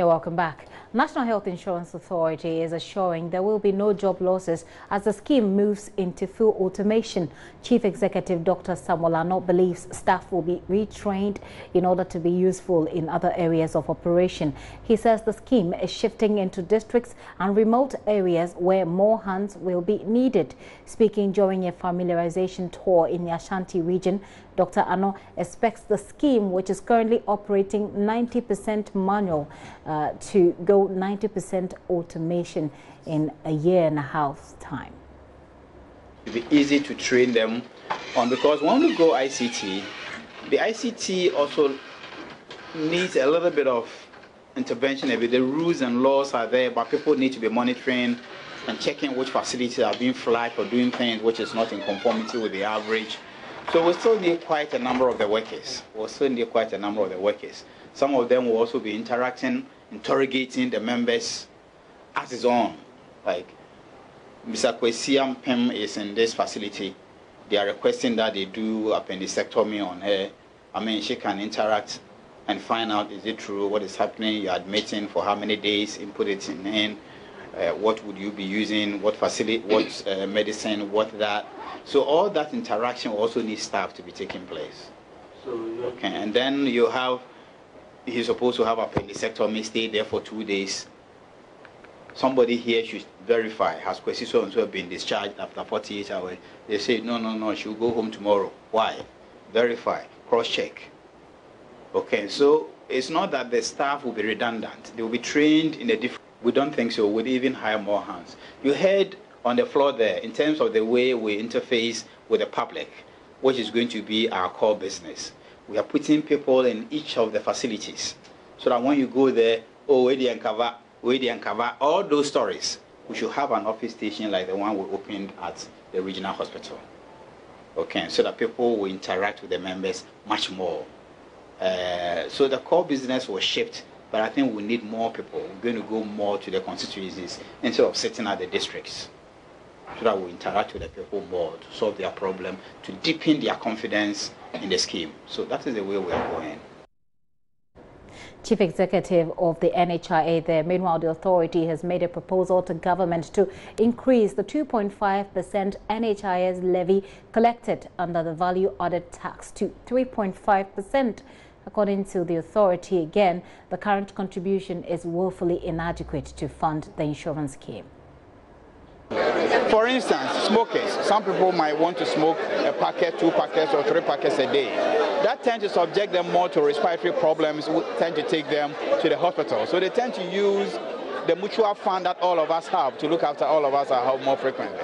You're welcome back. National Health Insurance Authority is assuring there will be no job losses as the scheme moves into full automation. Chief Executive Dr. Samuel Annor believes staff will be retrained in order to be useful in other areas of operation. He says the scheme is shifting into districts and remote areas where more hands will be needed. Speaking during a familiarization tour in the Ashanti region, Dr. Annor expects the scheme, which is currently operating 90% manual, uh, to go 90% automation in a year and a half time. It'll be easy to train them on because when we go ICT, the ICT also needs a little bit of intervention. The rules and laws are there, but people need to be monitoring and checking which facilities are being flagged for doing things which is not in conformity with the average. So we still need quite a number of the workers. We still need quite a number of the workers. Some of them will also be interacting, interrogating the members as his own. Like Mr. Kwesi Pem is in this facility. They are requesting that they do appendectomy on her. I mean, she can interact and find out is it true, what is happening, you're admitting for how many days, input it in, uh, what would you be using, what facility, what uh, medicine, what that. So all that interaction also needs staff to be taking place. So okay, and then you have he's supposed to have a appendectomy, stay there for two days. Somebody here should verify has Kwesi so and so been discharged after 48 hours. They say no, no, no, she'll go home tomorrow. Why? Verify, cross check. Okay, so it's not that the staff will be redundant; they will be trained in a different. We don't think so. We'd even hire more hands. You heard on the floor there in terms of the way we interface with the public, which is going to be our core business. We are putting people in each of the facilities so that when you go there, oh, where and cover, where and cover, all those stories, we should have an office station like the one we opened at the regional hospital. Okay, so that people will interact with the members much more. Uh, so the core business was shipped but I think we need more people. We're going to go more to the constituencies instead of sitting at the districts so that we interact with the people more to solve their problem, to deepen their confidence in the scheme. So that is the way we are going. Chief Executive of the NHIA there. Meanwhile, the authority has made a proposal to government to increase the 2.5% NHIS levy collected under the value added tax to 3.5%. According to the authority, again, the current contribution is woefully inadequate to fund the insurance scheme. For instance, smokers. Some people might want to smoke a packet, two packets, or three packets a day. That tends to subject them more to respiratory problems, tend to take them to the hospital. So they tend to use the mutual fund that all of us have to look after all of us at home more frequently.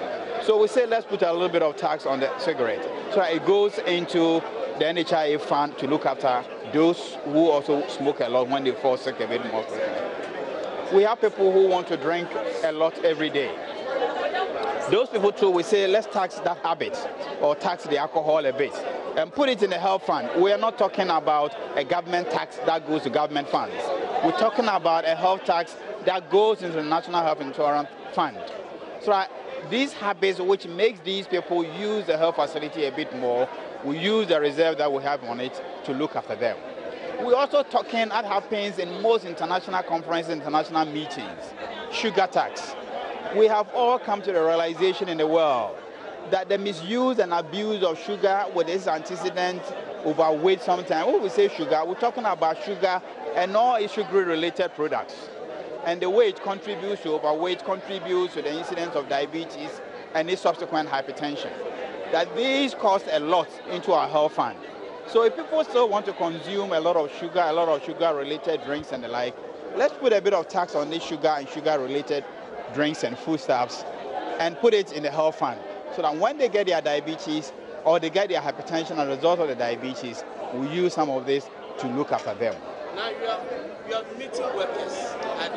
So we say let's put a little bit of tax on the cigarette. So it goes into the NHIA fund to look after those who also smoke a lot when they fall sick a bit more frequently. We have people who want to drink a lot every day. Those people too, we say let's tax that habit or tax the alcohol a bit and put it in the health fund. We are not talking about a government tax that goes to government funds. We're talking about a health tax that goes into the National Health Insurance Fund. So that these habits which makes these people use the health facility a bit more, we use the reserve that we have on it to look after them. We're also talking, that happens in most international conferences, international meetings, sugar tax we have all come to the realization in the world that the misuse and abuse of sugar with its antecedent overweight sometimes. When we say sugar, we're talking about sugar and all sugar related products. And the way it contributes to overweight contributes to the incidence of diabetes and its subsequent hypertension. That these cost a lot into our health fund. So if people still want to consume a lot of sugar, a lot of sugar related drinks and the like, let's put a bit of tax on this sugar and sugar related drinks and foodstuffs and put it in the health fund so that when they get their diabetes or they get their hypertension as a result of the diabetes, we use some of this to look after them. Now you are, you are meeting workers at